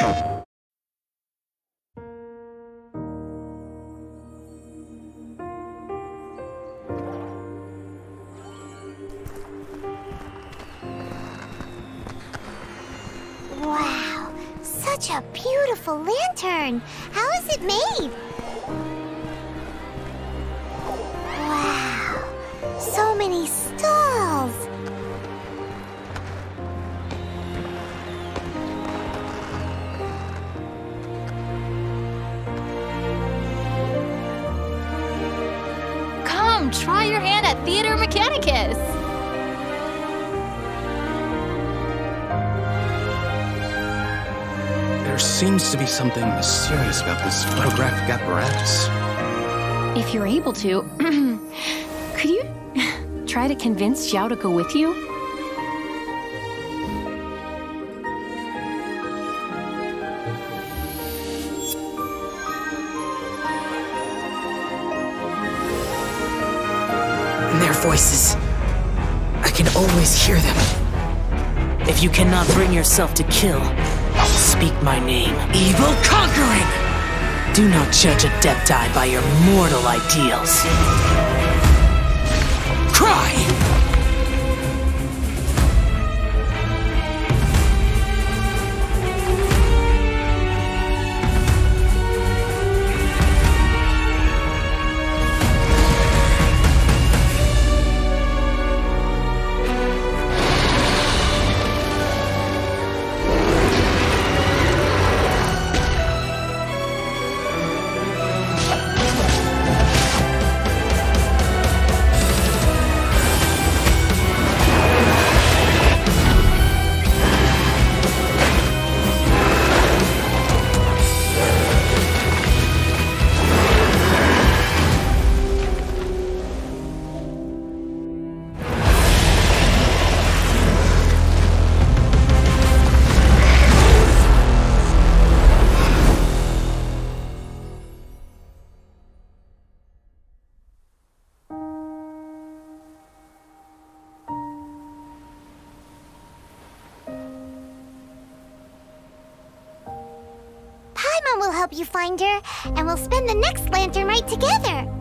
Wow, such a beautiful lantern. How is it made? Come, try your hand at Theater Mechanicus. There seems to be something mysterious about this photographic apparatus. If you're able to, could you try to convince Xiao to go with you? Voices. I can always hear them. If you cannot bring yourself to kill, speak my name. Evil conquering! Do not judge a Depti by your mortal ideals. Cry! Help you find her, and we'll spend the next Lantern Rite together.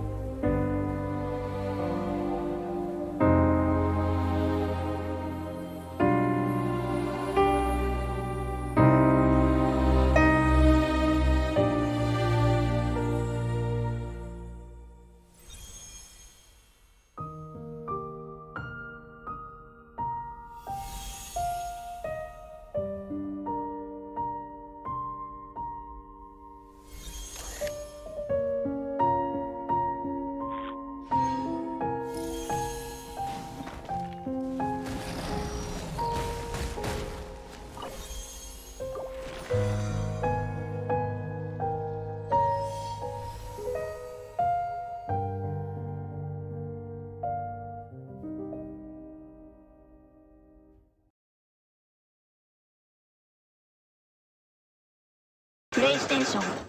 PlayStation